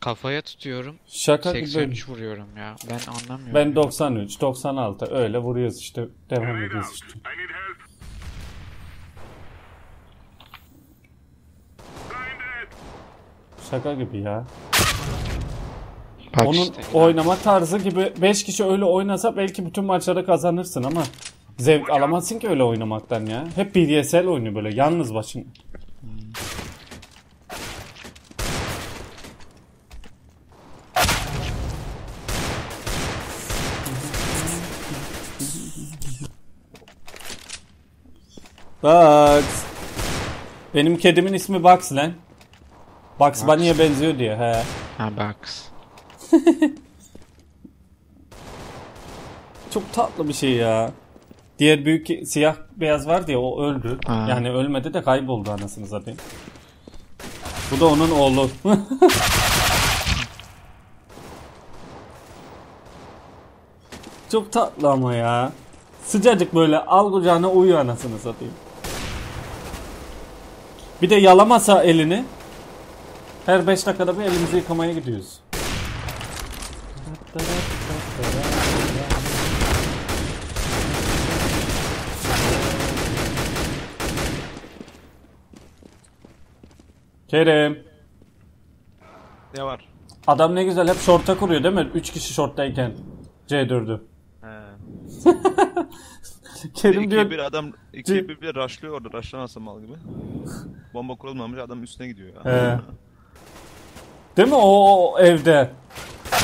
Kafaya tutuyorum. Şaka gibi. 83 vuruyorum ya. Ben anlamıyorum. Ben 93, 96 öyle vuruyoruz işte. Devam ediyoruz işte. Şaka gibi ya. Bak Onun işte ya. oynama tarzı gibi 5 kişi öyle oynasa belki bütün maçları kazanırsın ama zevk alamazsın ki öyle oynamaktan ya. Hep BDSL oynuyor böyle yalnız başına. Bugs. Benim kedimin ismi Bugs lan. Bugs Bunny'e benziyor diye he. Ha box. Çok tatlı bir şey ya. Diğer büyük siyah beyaz vardı ya o öldü. Ha. Yani ölmedi de kayboldu anasını satayım. Bu da onun oğlu. Çok tatlı ama ya. Sıcacık böyle al kucağına uyu anasını satayım. Bir de yalamasa elini. Her 5 dakikada bir elimizi yıkamaya gidiyoruz. Kerem. Ne var? Adam ne güzel hep şorta kuruyor değil mi? 3 kişi şorttayken. C4'ü. He. Kerim İkiye diyor bir adam ikiye bir bir rushlıyor orada. Rushlamazsa mal gibi. Bomba kurulmamış adam üstüne gidiyor ya. He. Değil mi o, o evde?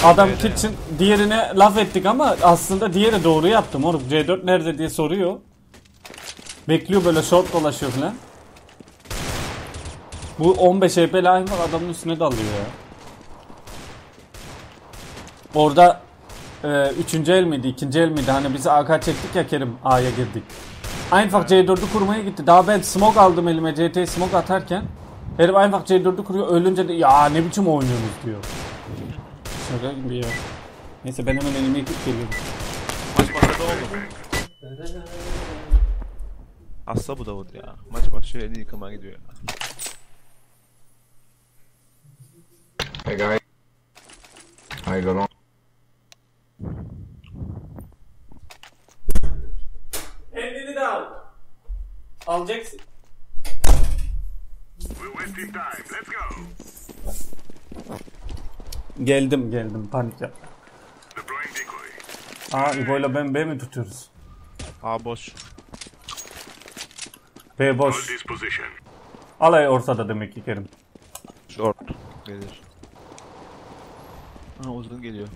Adam Evde kitchen diğerine laf ettik ama aslında diğeri doğru yaptı moruk. C4 nerede diye soruyor. Bekliyor böyle short dolaşıyor falan. Bu 15 HP line var adamın üstüne dalıyor ya. Orada e, üçüncü el miydi, ikinci el miydi? Hani biz AK çektik ya Kerim A'ya girdik. Einfach C4'ü kurmaya gitti. Daha ben smoke aldım elime CT smoke atarken. Herif Einfach C4'ü kuruyor. Ölünce de ya ne biçim oynuyorsunuz diyor. Şaka gibi ya. Neyse ben hemen elimi yıkıp geliyorum. Maç başladı oldu. Hasta bu Davut ya. Maç başlıyor elini yıkamaya gidiyor ya. Hey guys. I don't Elini de al. Alacaksın. We're wasting time. Let's go. Geldim geldim panik yap. Aa İbo'yla ben B mi tutuyoruz? A boş. B Hold boş. this position. Alay ortada demek ki Kerim. Short. Gelir. Ha uzun geliyor.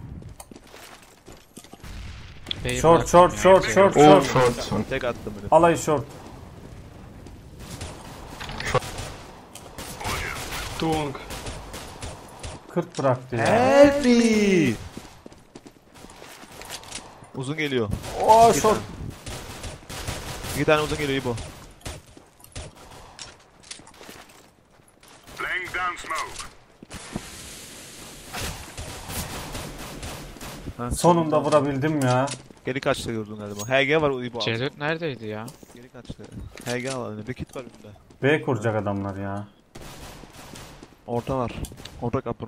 B'yi Short short short short All short. Tek attım biri. Alay short. Tung. 40 bıraktı ya. Help me! Uzun geliyor. Oo short. İki tane uzun geliyor İbo. Laying down smoke. Ha, Sonunda vurabildim ya. Geri kaçtı gördün galiba. HG var İbo. C4 neredeydi ya? Geri kaçtı. HG al önüne. Bir kit var önünde. B kuracak adamlar ya. Orta var. Orta kapı.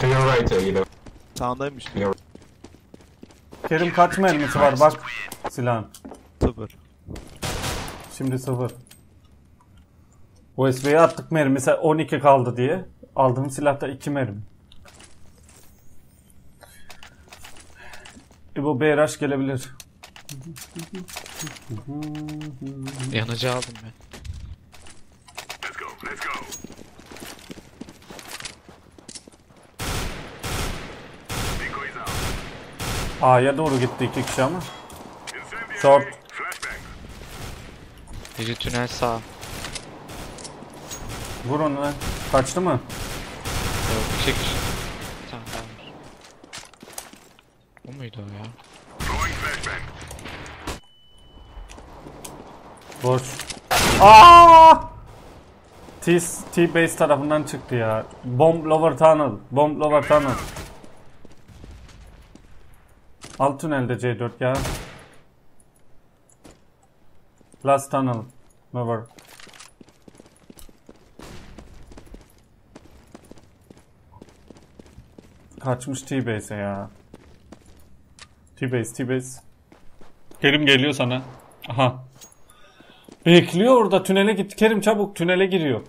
To your right, uh, Guido. Sağındaymış. Your Kerim kaç mermisi var bak silahın. Sıfır. Şimdi sıfır. USB'ye attık mermisi 12 kaldı diye. Aldığım silahta 2 mermi. E bu BRH gelebilir. Yanıcı aldım ben. Let's go. Let's go. A'ya doğru gitti iki kişi ama. Short. Biri tünel sağ. Vur onu lan. Kaçtı mı? Yok, iki kişi. Bir tane daha var. O muydu o ya? Throwing flashbang. Boş. Aa! T, T-base tarafından çıktı ya. Bomb lower tunnel. Bomb lower tunnel. Alt tünelde C4 ya. Last tunnel. Ne var? Kaçmış T-Base'e ya. T-Base, T-Base. Kerim geliyor sana. Aha. Bekliyor orada tünele gitti. Kerim çabuk tünele giriyor.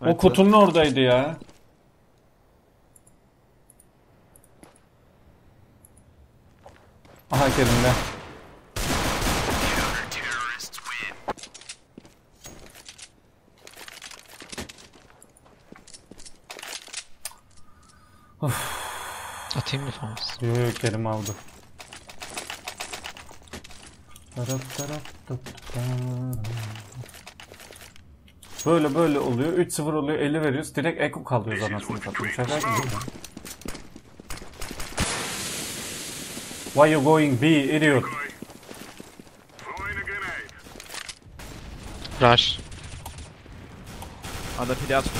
o Evet, kutunun oradaydı ya. Aha Kerim'de. Atayım mı Fams? Yok yok Kerim aldı. Tarap tarap tarap. Böyle böyle oluyor. 3-0 oluyor. 50 veriyoruz. Direkt Eko kalıyoruz anasını satayım. Şaka gibi. Why you going B, idiot? Rush. Adam hile atmış.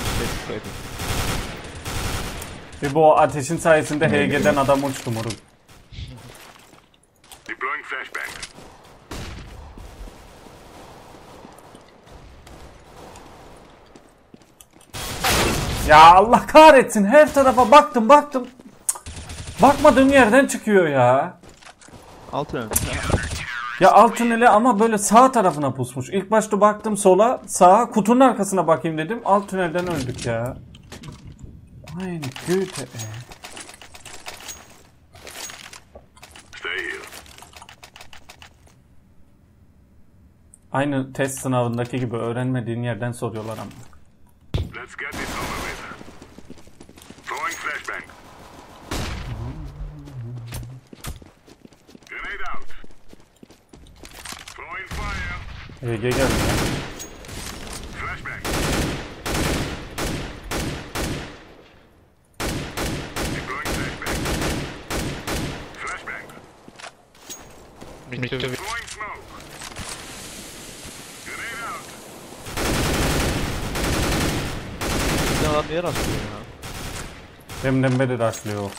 Ve bu ateşin sayesinde HG'den adam uçtu moruk. Ya Allah kahretsin. Her tarafa baktım baktım. Bakmadığım yerden çıkıyor ya. Altı ön. Ya alt tünele ama böyle sağ tarafına pusmuş. İlk başta baktım sola, sağa, kutunun arkasına bakayım dedim. Alt tünelden öldük ya. Aynı Güte. Aynı test sınavındaki gibi öğrenmediğin yerden soruyorlar ama. Throwing flashbang. Grenade out. Throwing fire. HG geldi ya. Flashbang. Deploying flashbang. Flashbang. Mid to Throwing smoke. Grenade out. Bir adam niye Demden beri rushlıyor.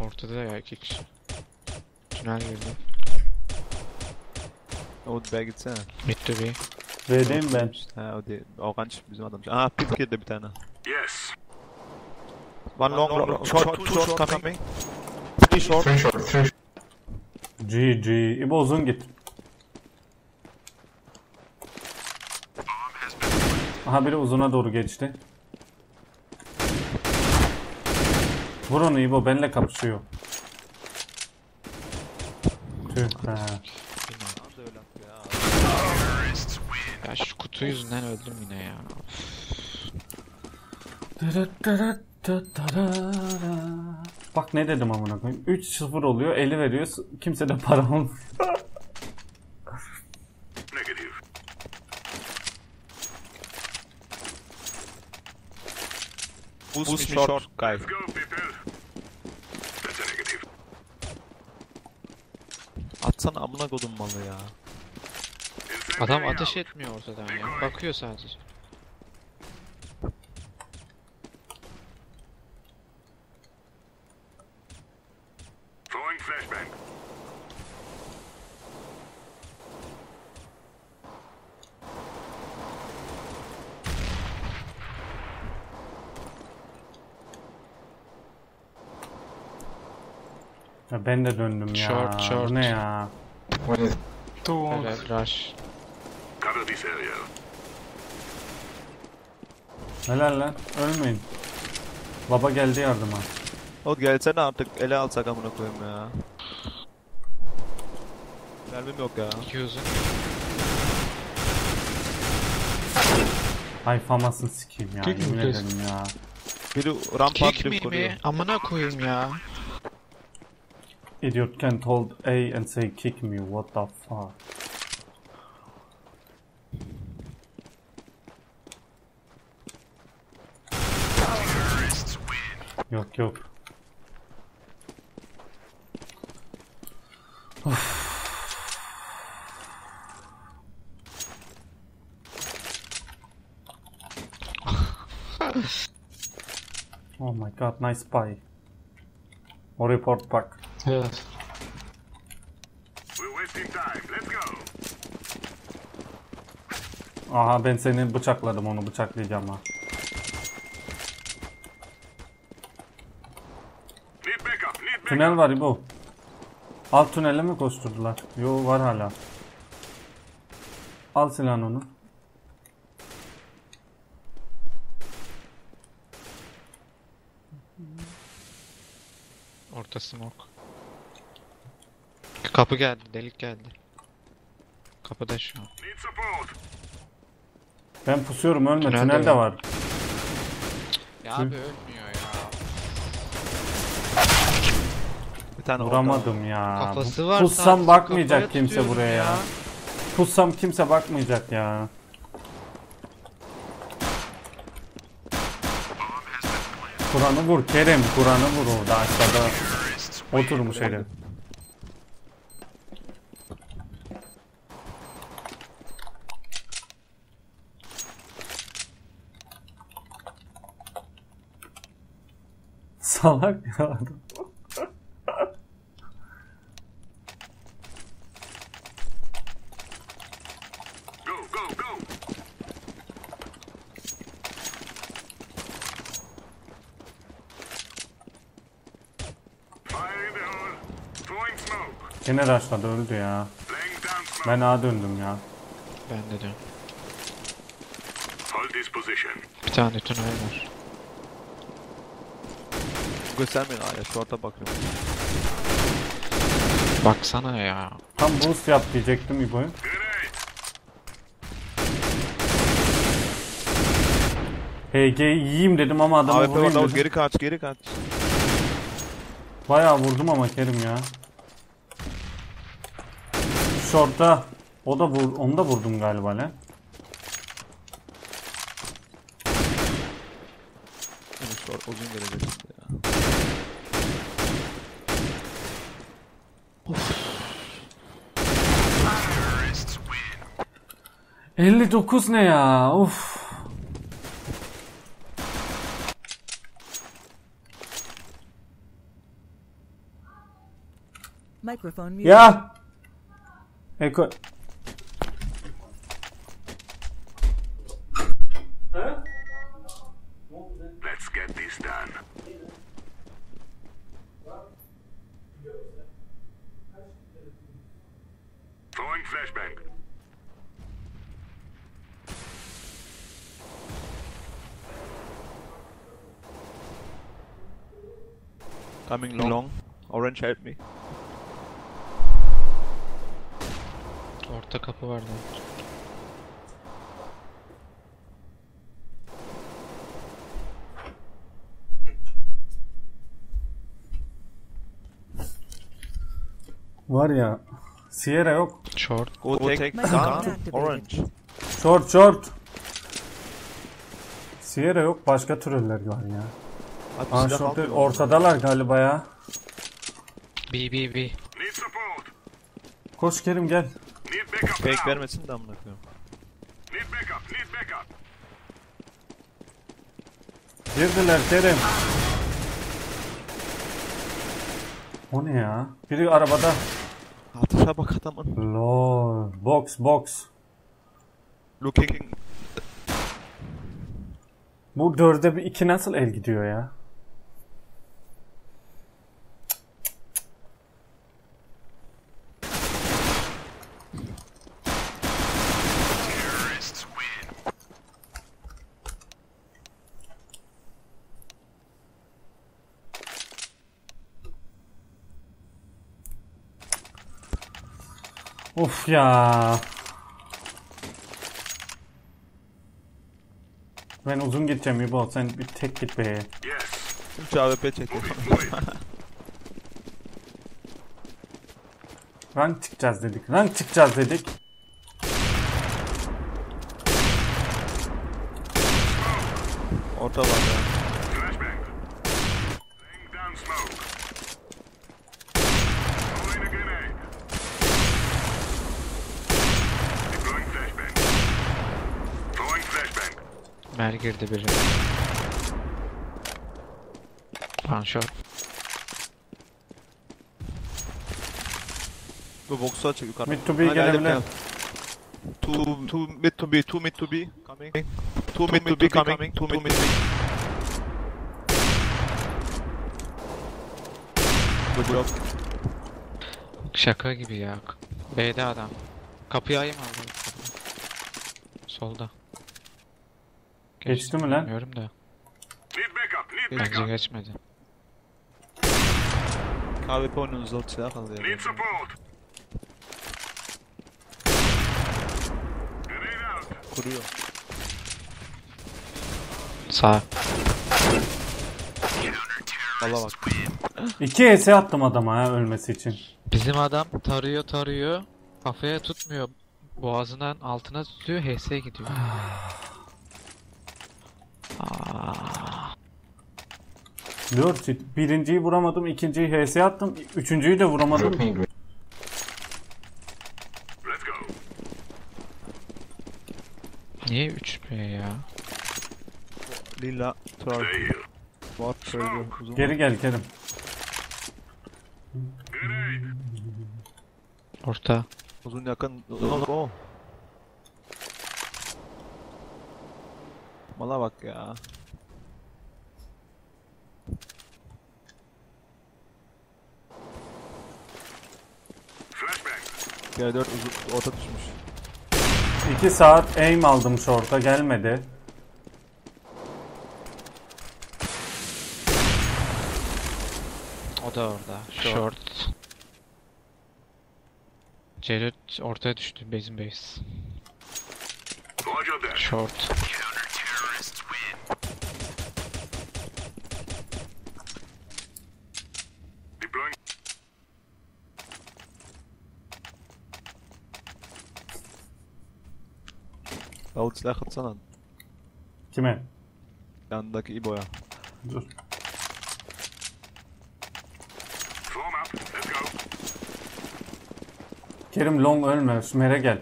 Ortada ya iki kişi. Tünel girdi. O B'ye gitsene. Mid to B. V'deyim ben. Ha o değil. Okanç bizim adam. Aha pit girdi bir tane. Yes. One long, long, short, two short coming. Three short. Three short, three short. GG. İbo uzun git. Aha biri uzuna doğru geçti. Vur onu İbo benle kapışıyor. Tüh be. Ya şu kutu yüzünden öldüm yine ya. Bak ne dedim amına koyayım. 3-0 oluyor, 50 veriyor. Kimse de para olmuyor. Boost, me short, guy. Let's go, people. That's a negative. Atsana amına kodum malı ya. Adam ateş etmiyor ortadan ya. Bakıyor sadece. Ya ben de döndüm ya. Short, short. Bu ne ya? What is Helal rush. Cover this area. Helal lan. Ölmeyin. Baba geldi yardıma. O gelsene artık ele alsak amına koyayım ya. Mermim yok ya. İki uzun. Ay famasını sikeyim ya. Kick mi Yemin ederim ya. Biri rampa Kick koruyor. mi? Amına koyayım ya. Idiot can't hold A and say kick me. What the fuck? Yok yok. oh my god, nice spy. O report back. Evet. Just in time. Let's go. Aha ben seni bıçakladım onu bıçaklayacağım ha. Need backup. Need backup. Tünel var İbo. Alt tünele mi koşturdular? Yo var hala. Al silahını onu. Orta smoke. Kapı geldi, delik geldi. Kapıda şu an. Ben pusuyorum ölme Tünel de tünel de var. var. Ya abi ölmüyor ya. Bir tane orada. Vuramadım ya. Kafası var. Pussam sadece, bakmayacak kafaya kimse tutuyorum buraya ya. Pussam kimse bakmayacak ya. Kur'an'ı vur Kerem. Kur'an'ı vur orada aşağıda. Oturmuş herif. Salak ya adam. Gene rushladı öldü ya. Ben A döndüm ya. Ben de diyorum. Hold this position. Bir tane tünel var. Göstermeyin hala. Short'a bakıyorum. Baksana ya. Tam boost yap diyecektim İbo'yu. HG yiyeyim dedim ama adamı AWP vurayım orada dedim. geri kaç geri kaç. Bayağı vurdum ama Kerim ya. Short'ta o da vur, onu da vurdum galiba lan. Yani short uzun gelecek işte ya. 59 ne ya? Uf. Microphone muted. Ya. Eko. Let's get this done. Throwing flashbang. Coming long. Orange help me. Orta kapı vardı. Var ya. Sierra yok. Short. Go, take, Microphone down. Orange. Short short. Sierra yok. Başka türeller var ya. Abi Aa short ortadalar galiba ya. B B B. Need support. Koş Kerim gel. Fake vermesin de amına koyayım. Need backup. Need backup. Girdiler Kerim. O ne ya? Biri arabada. Atışa bak adamın. Lol. Box box. Looking. Bu dörde bir iki nasıl el gidiyor ya? Of ya. Ben uzun gideceğim İbo. Sen bir tek git be. 3 AWP çekti. Rank çıkacağız dedik. Rank çıkacağız dedik. Orta var ya. Flashbang. Laying down smoke. Throwing a grenade. Deploying flashbang. Throwing flashbang. Mer girdi biri. One short. Bu box'u açık yukarı. Mid to B Ha, geldim, gelebilir. Two, two mid to B, two mid to B, coming. Two mid to B coming, two mid to B. Good job. Şaka gibi ya. B'de adam. Kapıyı ayım aldı. Solda. Geçti mi lan? Bilmiyorum da. Need backup. Need Bence backup. geçmedi. KVP oynuyorsunuz alt silah kaldı ya. Need support. Grenade out. Kuruyor. Sağ. Valla bak. 2 HS attım adama ha ölmesi için. Bizim adam tarıyor tarıyor. Kafaya tutmuyor. Boğazından altına tutuyor. HS gidiyor. Aa, 4 hit. Birinciyi vuramadım, ikinciyi HS attım, üçüncüyü de vuramadım. Niye 3B ya? Lila. Geri gel Kerim. Orta. Uzun yakın. Uzun go. Mala bak ya. Flashbang. G4 uzun orta düşmüş. 2 saat aim aldım short'a gelmedi. O da orada. Short. Jared ortaya düştü. Base'in base. Short. Deploying. Davut silah atsana. Kime? Yanındaki İbo'ya. Dur. Kerim long ölme. Sümer'e gel.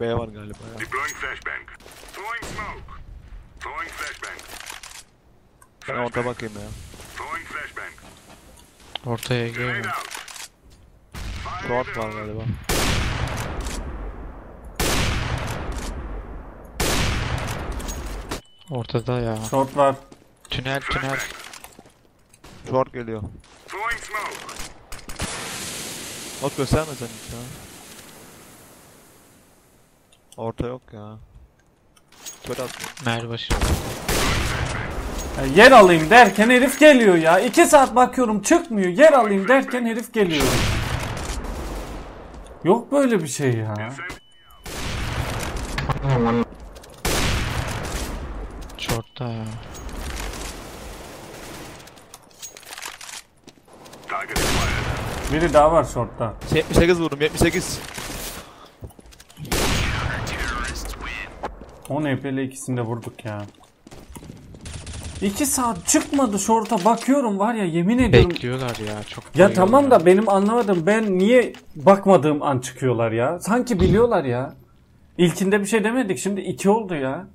B var galiba ya. Deploying flashbang. Throwing smoke. Throwing flashbang. Ben orta bakayım ya. Throwing flashbang. Ortaya Grenade geliyor. out. Fire Short var galiba. Ortada ya. Short var. Tünel tünel. Short geliyor. Not gösterme sen hiç ya. Orta yok ya. Kör. Merbaşı. Ya yer alayım derken herif geliyor ya. 2 saat bakıyorum çıkmıyor. Yer alayım derken herif geliyor. Yok böyle bir şey ya. Short'ta ya. Biri daha var short'ta. 78 vurdum 78. 10 EP ile ikisini de vurduk ya. 2 saat çıkmadı short'a bakıyorum var ya yemin ediyorum. Bekliyorlar ya. Çok Ya tamam da benim anlamadım ben niye bakmadığım an çıkıyorlar ya. Sanki biliyorlar ya. İlkinde bir şey demedik şimdi 2 oldu ya.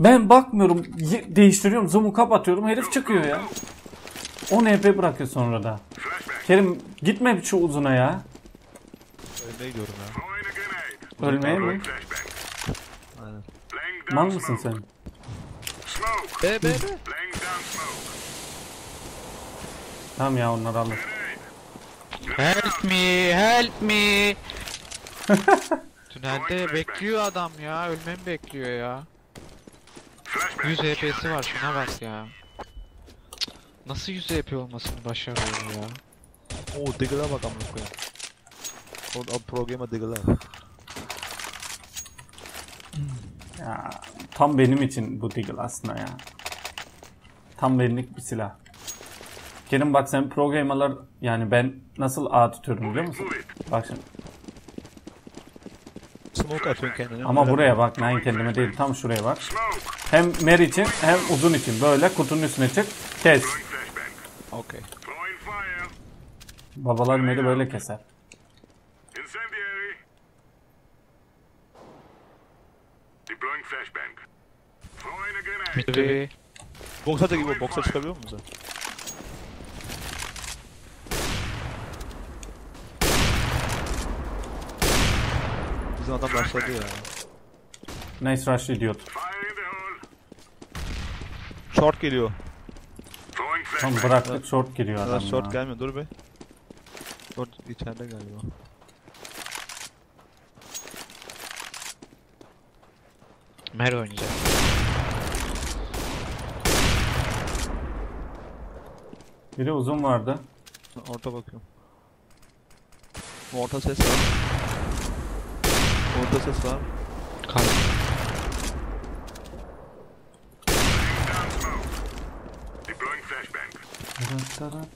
Ben bakmıyorum değiştiriyorum zoom'u kapatıyorum herif çıkıyor ya. 10 EP bırakıyor sonra da. Kerim gitme şu uzuna ya. Önüne gidiyorum ya. Ölmeye mi? Aynen. Mal mısın sen? B B B. Tamam ya onları alın. Help me, help me. Tünelde bekliyor adam ya. Ölmemi bekliyor ya. Flashbang. 100 HP'si var şuna bak ya. Nasıl 100 HP olmasını başarıyor ya? Oo Diggle'a bak amına koyayım. O o pro gamer Diggle'a. Ya, tam benim için bu Deagle aslında ya. Tam benlik bir silah. Kerim bak sen pro gamer'lar yani ben nasıl A tutuyorum biliyor musun? Bak şimdi. Smoke atıyorsun kendine. Ama öyle buraya mi? bak nein kendime değil tam şuraya bak. Hem mer için hem uzun için böyle kutunun üstüne çık kes. Okey. Babalar meri böyle keser. Ve Boksa da gibi boksa çıkabiliyor musun sen? Bizim adam başladı ya. Nice rush idiot. Short geliyor. Tam bıraktık short giriyor adam short ya. gelmiyor dur be. Short içeride galiba. Mer oynayacağım. Biri uzun vardı. Orta bakıyorum. Orta ses var. Orta ses var. Flashbang.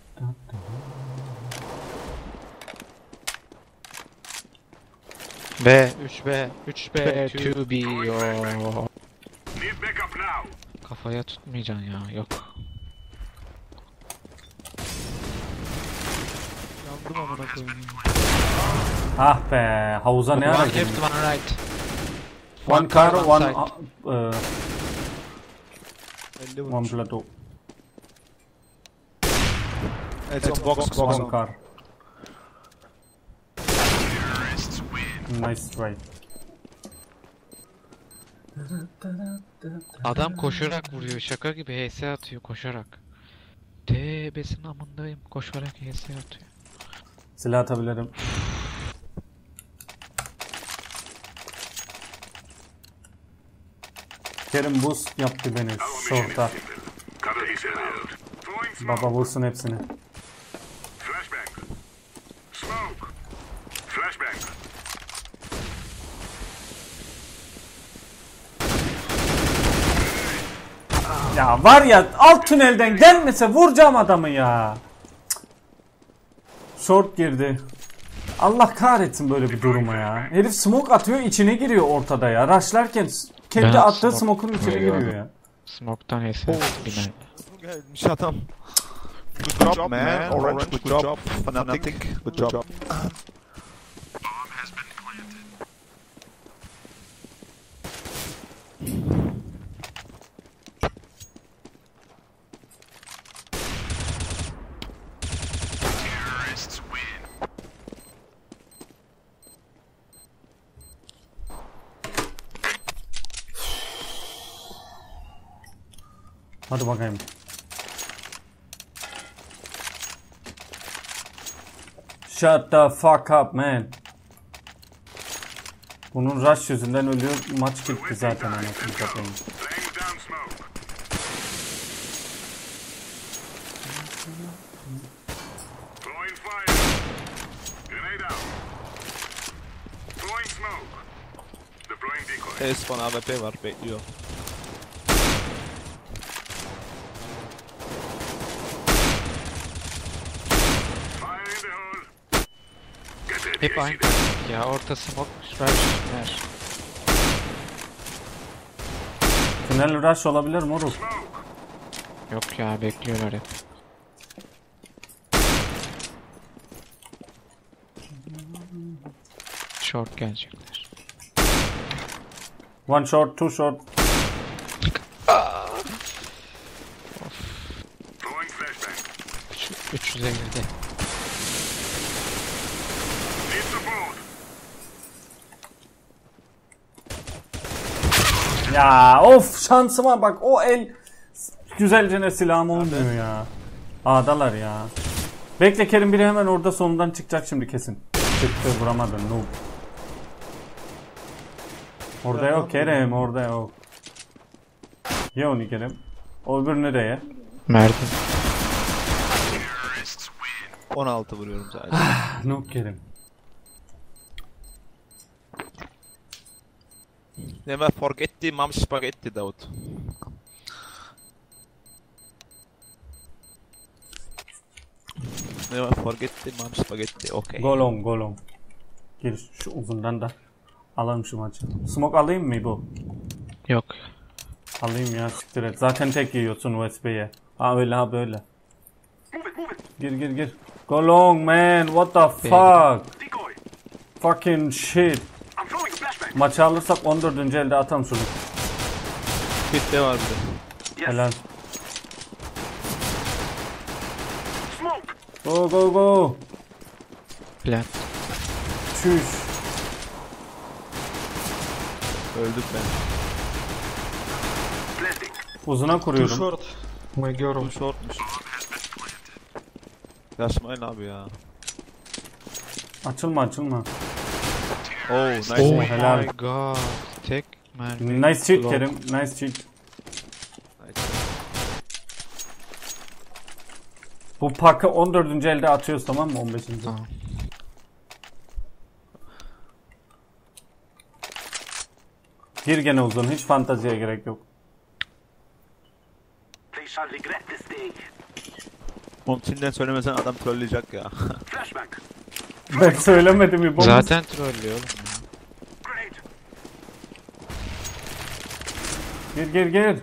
B, 3B, 3B, 2B. Yo. Need backup now. Kafaya tutmayacaksın ya. Yok. Yandım amına koyayım. Ah be havuza ne ara One girdin? one right. One car, one, side. uh, 50 one vurmuş. plateau. Evet son box box. One car. Nice try. Adam koşarak vuruyor. Şaka gibi HS atıyor koşarak. TB'sin amındayım. Koşarak HS atıyor. Silah atabilirim. Kerim boost yaptı beni smoke. Baba vursun hepsini. Ya var ya alt tünelden gelmese vuracağım adamı ya. Short girdi. Allah kahretsin böyle bir duruma ya. Herif smoke atıyor içine giriyor ortada ya. Rushlarken kendi Ben attığı smoke- smoke'un içine giriyor ya. Smoke'tan attı biner. Gelmiş adam. Good job man. Orange good job. Fanatic good job. Hadi bakayım. Shut the fuck up man. Bunun rush yüzünden ölüyor. Maç gitti zaten anasını satayım. Espan AWP var bekliyor. Hep aynı ya. Orta smoke, rush, mer. Tünel rush olabilir moruk. Yok ya bekliyorlar hep. Short gelecekler. One short, two short. Throwing flashbang. 350'de. Ya of şansıma bak o el güzelce silahım olmuyor ya. A'dalar ya. Bekle Kerim biri hemen orada sonundan çıkacak şimdi kesin. Çıktı vuramadın noob. Orada yok Kerem orada yok. Ye onu Kerem. O öbür nereye? Merdi. 16 vuruyorum sadece. Noob Kerim. Never forget the mom spaghetti Davut. Never forget the mom spaghetti. Okay. Go long go long. Gir şu uzundan da. Alalım şu maçı. Smoke alayım mı bu? Yok. Alayım ya siktir et. Zaten tek yiyorsun USB'ye. Ha öyle ha böyle. Gir gir gir. Go long man. What the fuck? Fucking shit. I'm throwing a flashbang. Maçı alırsak 14. elde atam şunu. Bitti var bir de. Helal. Smoke. Go go go. Plant. Çüş. Öldük ben. Uzuna Too kuruyorum. short. My girl. Bu shortmuş. Yaşmayın abi ya. Açılma açılma. Oh nice. Oh. Oh helal. my god. Tek mermi. Nice cheat. Kerim. Nice cheat. nice. Bu pakı 14. elde atıyoruz tamam mı? 15. Tamam. Gir gene uzun. Hiç fanteziye gerek yok. Çin'den söylemesen adam trolleyecek ya. Flashback. Ben söylemedim İbo. Zaten trollüyor oğlum. Gir gir gir.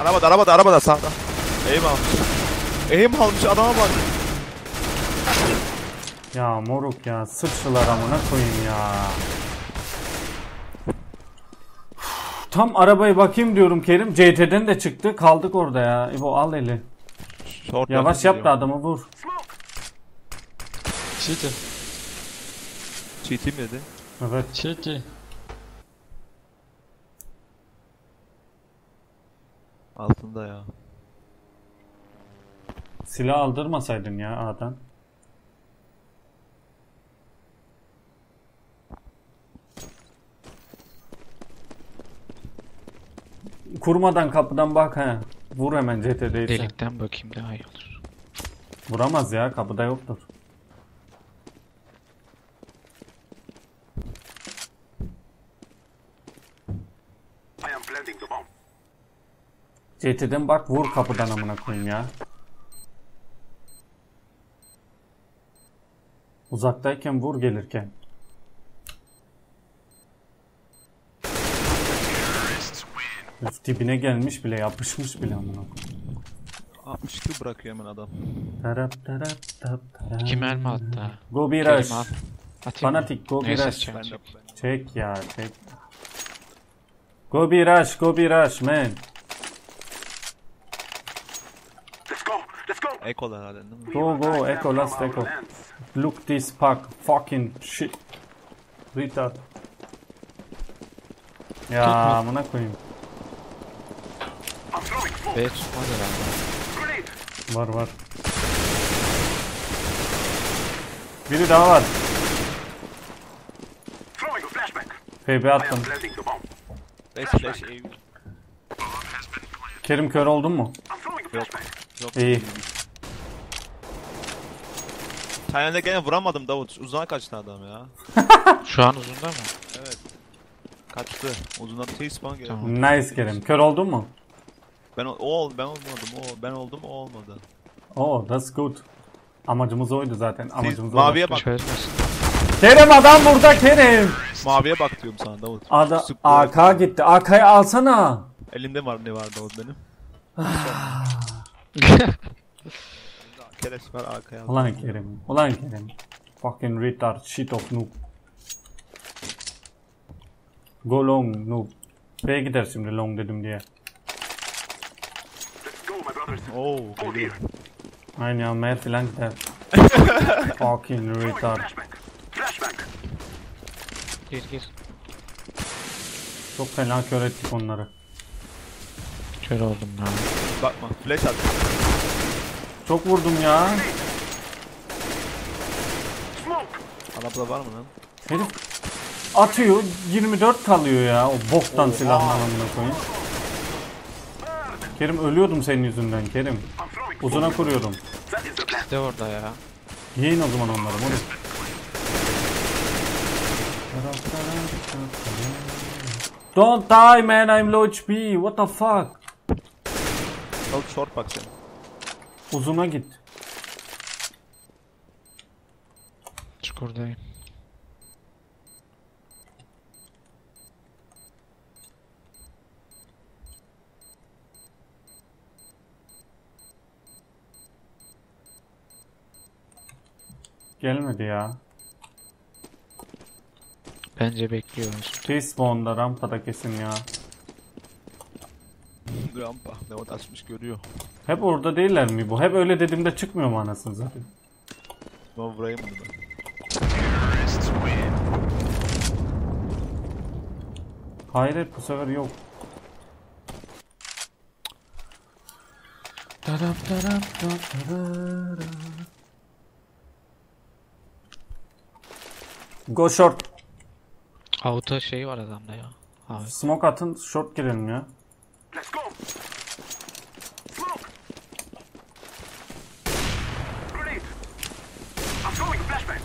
arabada arabada arabada sağda. Eğim almış. Eğim almış adama bak. Ya moruk ya. Sıçtılar amına koyayım ya. Tam arabaya bakayım diyorum Kerim. CT'den de çıktı. Kaldık orada ya. İbo al eli. Short Yavaş yap da adamı vur. City. Cheat'im dedi. Evet. City. Altında ya. Silah aldırmasaydın ya A'dan. Kurmadan kapıdan bak he. Vur hemen CT'deyse. Delikten bakayım daha iyi olur. Vuramaz ya kapıda yoktur. I am planting the bomb. CT'den bak vur kapıdan amına koyayım ya. Uzaktayken vur gelirken. Üf, dibine gelmiş bile yapışmış bile amına koyayım. 62 bırakıyor hemen adam. Tarap tarap tap tarap. İki mermi attı ha. Go bir Kerim rush. al. Atayım mı? Fanatik go bir Neyse, rush. çek, ya çek. Go bir rush go bir rush man. Let's go. Ekolar herhalde değil mi? Go go echo last echo. Look this pack fucking shit. Retard. Ya amına koyayım. B tutmaz herhalde. Var var. Biri daha var. FB attım. Flash flash. Kerim kör oldun mu? Flashback. Yok. İyi. Tayland'e gene vuramadım Davut. Uzuna kaçtı adam ya. Şu an uzunda mı? Evet. Kaçtı. Uzuna T-spawn geldi. Tamam. Nice Kerim. Kör oldun mu? Ben o, o ol, ben olmadım. O ben oldum, o olmadı. Oh, that's good. Amacımız oydu zaten. Amacımız maviye oydu. bak. Çözmesin. Kerem adam burada Kerim. Maviye bak diyorum sana Davut. Ada AK gitti. AK'yı alsana. Elimde var ne var Davut benim. Kereş var arkaya. Ulan Kerim. Ulan Kerim. Fucking retard shit of noob. Go long noob. B'ye gider şimdi long dedim diye. Oo, Hold geliyor. Aynen ya mer filan gider. Fucking retard. Gir gir. Çok fena kör ettik onları. Kör oldum ya. Bakma, flash at. Çok vurdum ya. Arabada var mı lan? Herif atıyor 24 kalıyor ya o boktan silahla amına koyayım. Kerim ölüyordum senin yüzünden Kerim. Uzuna kuruyordum. De orada ya. Yiyin o zaman onları moruk. Don't die man I'm low HP. What the fuck? Davut short bak sen. Uzuna git. Çukurdayım. Gelmedi ya. Bence bekliyoruz. T-spawn'da rampada kesin ya. Rampa. Davut açmış görüyor. Hep orada değiller mi bu? Hep öyle dediğimde çıkmıyor mu anasını zaten? Ben vurayım bunu ben. Hayret bu sefer yok. Dadam dadadara. Go short. Auto şey var adamda ya. Abi. Smoke atın short girelim ya. Let's go. Smoke. Grenade. I'm throwing flashbang.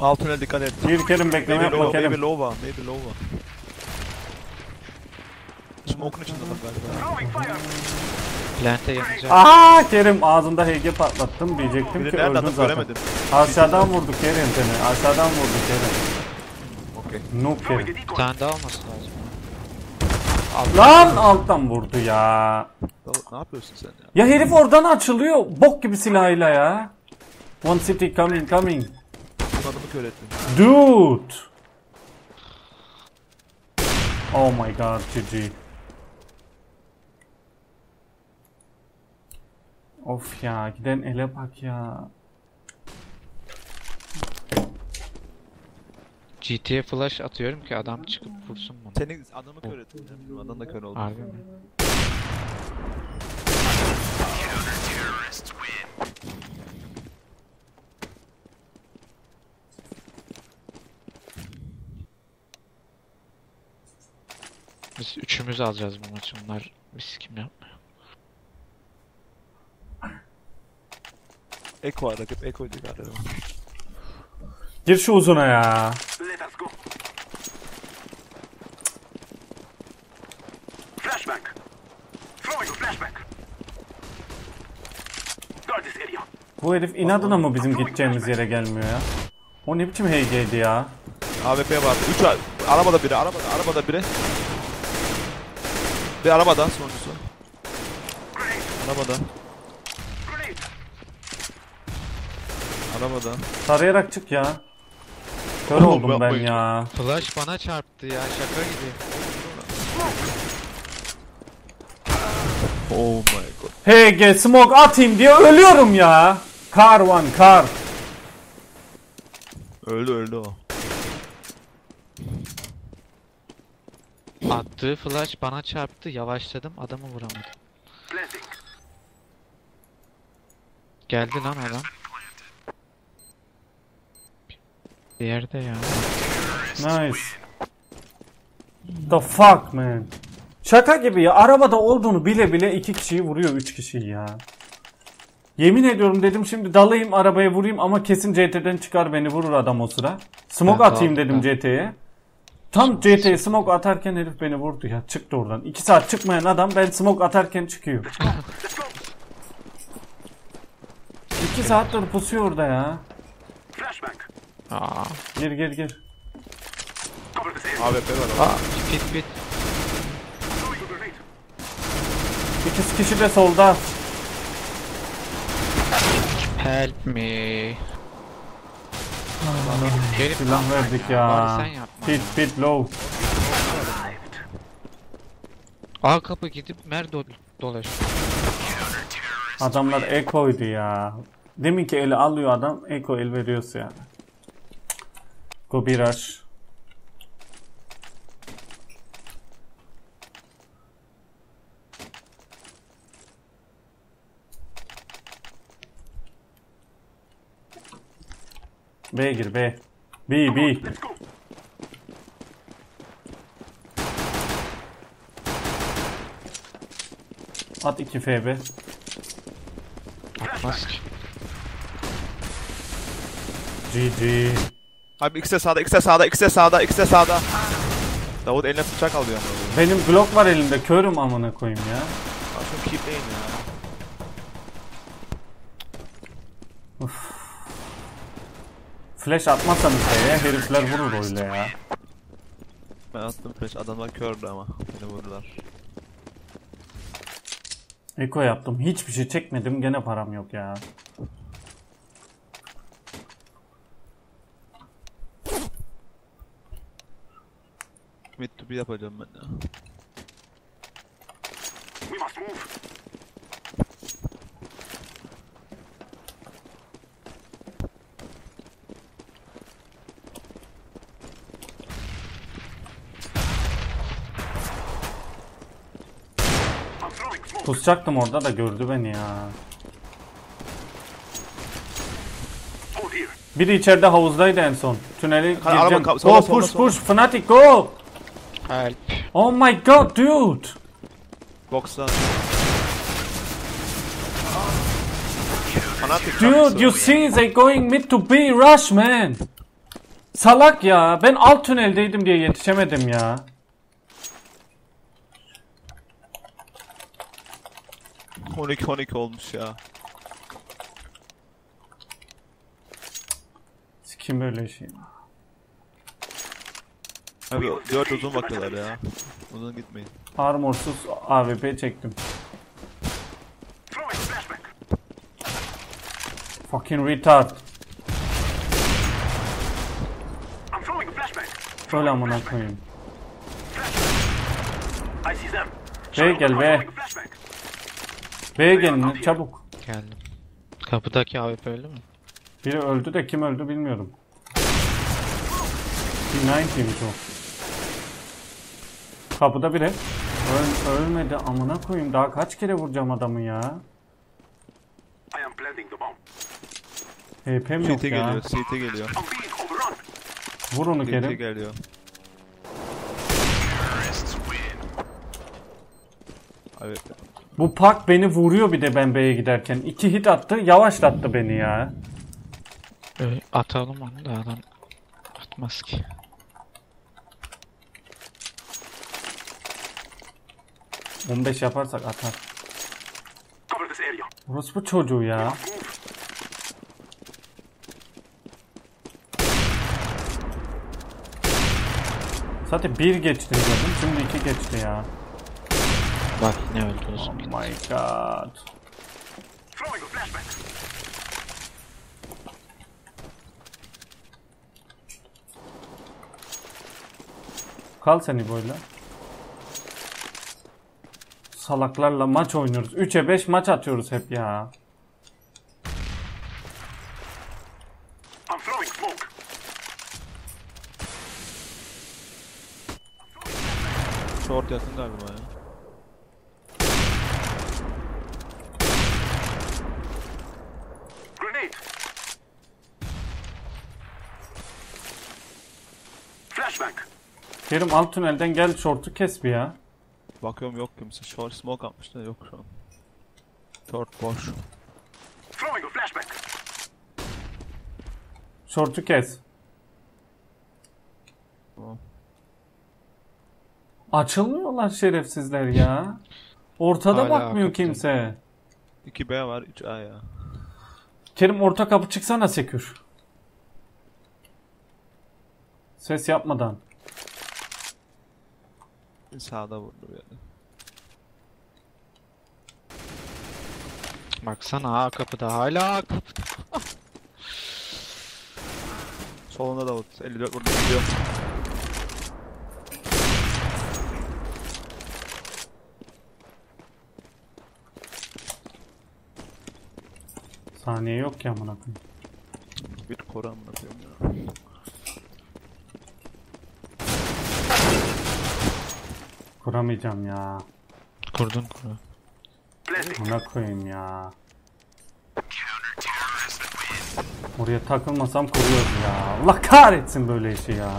Alt tünel dikkat et. Gir Kerim bekleme Maybe yapma low, maybe Kerim. lova, maybe lova. Smoke'un içinde adam galiba. Plante yanacak. Aa Kerim ağzında HG patlattım diyecektim ki öldün zaten. göremedim. Aşağıdan vurdu Kerim seni. Aşağıdan vurdu Kerim. Okey. Noob Kerim. Bir tane daha olması lazım. Lan alttan vurdu ya. Ne yapıyorsun sen ya? Ya herif oradan açılıyor. Bok gibi silahıyla ya. One city coming coming. Kör ettin. Dude. Oh my god GG. Of ya giden ele bak ya. GT'ye flash atıyorum ki adam çıkıp vursun bunu. Senin adamı kör ettin ya. Bizim adam da kör oldu. Harbi mi? Biz üçümüz alacağız bu maçı. Bunlar biz kim yapmıyor. Eko var rakip. Eko'ydu galiba. Gir şu uzuna ya. Throwing. Guard this area. Bu herif inadına mı bizim gideceğimiz yere gelmiyor ya? O ne biçim HG'di ya? AWP vardı. 3 arabada biri, arabada, arabada biri. Bir arabada sonuncusu. Arabada, arabada. Tarayarak çık ya. Kör Oğlum, oldum ben yapmayın. ya. Flash bana çarptı ya şaka gibi. Oh my god. HG smoke atayım diye ölüyorum ya. Kar one kar. Öldü öldü o. Attığı flash bana çarptı yavaşladım adamı vuramadım. Geldi lan adam. Bir yerde ya. Nice. The fuck man. Şaka gibi ya. Arabada olduğunu bile bile iki kişiyi vuruyor. Üç kişiyi ya. Yemin ediyorum dedim şimdi dalayım arabaya vurayım ama kesin CT'den çıkar beni vurur adam o sıra. Smoke Ben atayım dedim. CT'ye. Tam CT'ye smoke atarken herif beni vurdu ya. Çıktı oradan. İki saat çıkmayan adam ben smoke atarken çıkıyor. Let's go. İki saattir pusuyor orada ya. Flashbang. Aa. Gir gir gir. AWP var Aa pit pit. Throwing a grenade. İki kişi de solda. Help me. Gelip Silah verdik ya. Bari sen yapma. Pit pit low. A kapı gidip mer do dolaş. Adamlar ekoydu ya. Deminki eli alıyor adam. Eko el veriyorsa yani. Go B gir B. B B. At 2 FB. Atmaz ki. GG. Abi ikisi de sağda, ikisi de sağda, ikisi de sağda, ikisi de sağda. Davut eline bıçak alıyor ama. Benim Glock var elimde. Körüm amına koyayım ya. Abi şunu keepleyin ya. Flash atmazsanız B'ye herifler vurur öyle ya. Ben attım flash, adamlar kördü ama. Beni vurdular. Eko yaptım. Hiçbir şey çekmedim. Gene param yok ya. Mid to be yapacağım ben ya. Kusacaktım orada da gördü beni ya. Biri içeride havuzdaydı en son. Tüneli Ha, araba gireceğim. sola, Go sola, push sola. push Fnatic go. Help. Oh my god dude. Fanatik Dude you see they going mid to B rush man. Salak ya. Ben alt tüneldeydim diye yetişemedim ya. 12 12 olmuş ya. Kim böyle şey? Abi 4 uzun bakıyorlar ya. Uzun gitmeyin. Armorsuz AWP çektim. Fucking retard. Öyle amına koyayım. B'ye gel be. B'ye gelin çabuk. Geldim. Kapıdaki AWP öyle mi? Biri öldü de kim öldü bilmiyorum. P90'ymiş o. Kapıda biri. Öl, ölmedi amına koyayım. Daha kaç kere vuracağım adamı ya. I am planting the bomb. HP'm yok CT ya. geliyor, CT geliyor. Vur onu CT Kerim. geliyor. Evet. Bu pak beni vuruyor bir de ben B'ye giderken. İki hit attı yavaşlattı beni ya. Ö- atalım onu da adam atmaz ki. ...15 yaparsak atar. Burası bu çocuğu ya. Zaten bir geçti dedim. Şimdi iki geçti ya. Bak ne öldü Oh uzun. my god. Kal seni böyle. Salaklarla maç oynuyoruz. 3'e 5 maç atıyoruz hep ya. Short yakın galiba ya. Grenade. Flashback. Kerim alt tünelden gel short'u kes bir ya. Bakıyorum yok kimse. Short smoke atmış da yok şu an. Short boş. Short'u kes. Tamam. Açılmıyorlar şerefsizler ya. Ortada Hala bakmıyor hakikaten. kimse. 2B var 3A ya. Kerim orta kapı çıksana sekür. Ses yapmadan. Sağda vurdu yani. Baksana ha kapıda hala kapıda. Solunda da vurdu. 54 vurdu gidiyor. Saniye yok ki amına koyayım. Bir koru anlatıyorum ya. Kuramayacağım ya. Kurdun kuru. Amına koyayım ya. Oraya takılmasam kuruyordu ya. Allah kahretsin böyle işi ya.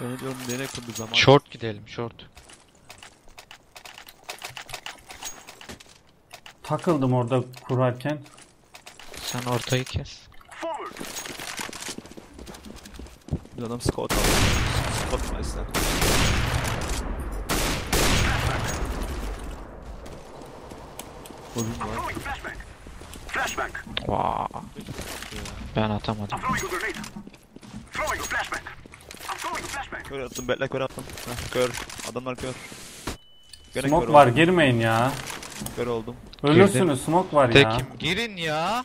Ben diyorum nereye kurdu zaman? Short gidelim short. Takıldım orada kurarken. Sen ortayı kes. Bir adam scout aldı. Scout mı ister? Uzun var. Vaa. Ben atamadım. Kör attım, bekle kör attım. Heh, kör. Adamlar kör. Gene Smoke kör var oldum. girmeyin ya. Kör oldum. Ölürsünüz smoke var ya. Tekim girin ya.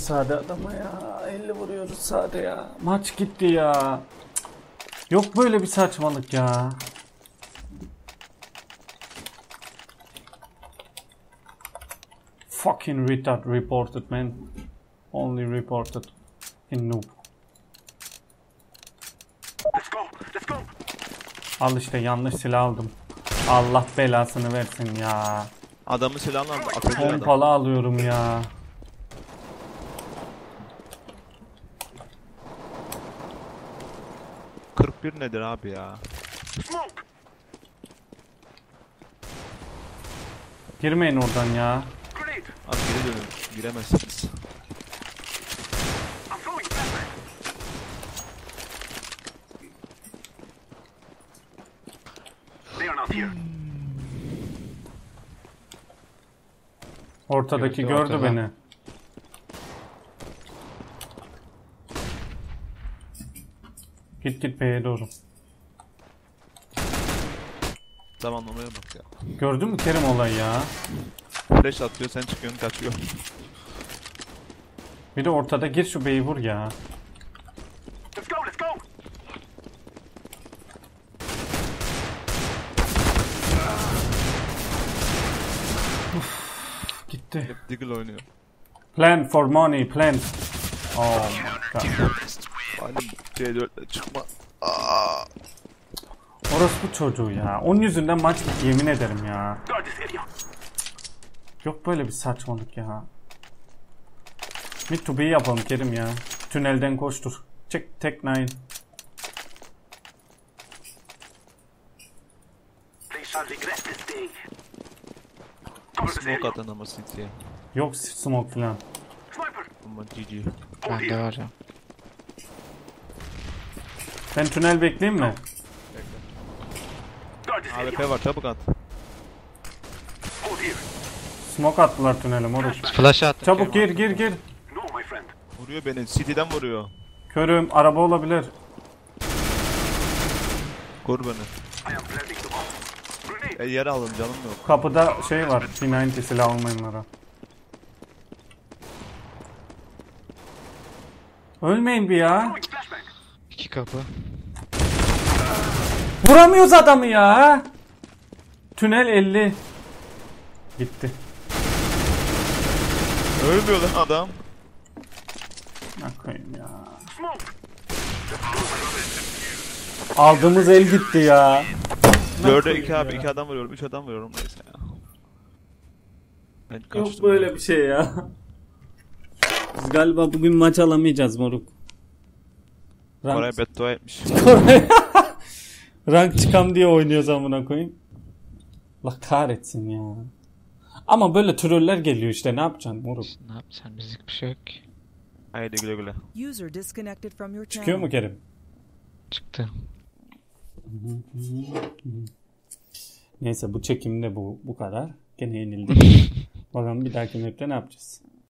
sade adama ya. 50 vuruyoruz sade ya. Maç gitti ya. Yok böyle bir saçmalık ya. Fucking retard reported man. Only reported in noob. Let's go. Let's go. Al işte yanlış silah aldım. Allah belasını versin ya. Adamın silahını aldı. Atacak adam. Pompalı alıyorum ya. 41 nedir abi ya? Girmeyin oradan ya. Abi geri dönün. Giremezsiniz. Ortadaki Gördü, gördü ortada. beni. Git git B'ye doğru. Zamanlamaya bak ya. Gördün mü Kerim olayı ya? Flash atıyor sen çıkıyorsun kaçıyor. Bir de ortada gir şu B'yi vur ya. Let's go. Let's go. Gitti. Hep Deagle oynuyor. Plan for money plan. Oh my god. Halim C4'le çıkma. Aa. Orası bu çocuğu ya. Onun yüzünden maç bitti yemin ederim ya. Yok böyle bir saçmalık ya. Mid to B yapalım Kerim ya. Tünelden koştur. Çek tek nine. Smoke atan ama City'ye. Yok smoke falan. Sniper. Ama GG. Bende var ya. Ben tünel bekleyeyim mi? AWP var çabuk at. Smoke attılar tünele moruk. Flash attım. Çabuk gir gir gir. No, my friend. Vuruyor beni. City'den vuruyor. Körüm araba olabilir. Koru beni. E yer alın canım yok. Kapıda şey var. P90 silah olmayanlara. Ölmeyin bir ya. Kapı. Vuramıyoruz adamı ya. Tünel 50. Gitti. Ölmüyor lan adam. Ne koyayım ya. Aldığımız el gitti ya. 4'e 2 abi 2 adam vuruyorum 3 adam vuruyorum neyse ya. Ben kaçtım. Yok böyle bir şey ya. Biz galiba bugün maç alamayacağız moruk. Rank, Oraya beddua etmiş. rank çıkam diye oynuyoruz amına koyayım. Allah kahretsin ya. Ama böyle troller geliyor işte ne yapacaksın moruk? Ne yapacaksın? Bizlik bir şey yok ki. Haydi güle güle. User disconnected from your channel. Çıkıyor mu Kerim? Çıktı. Neyse bu çekimde bu bu kadar. Gene yenildik. Bakalım bir dahaki map'te ne yapacağız?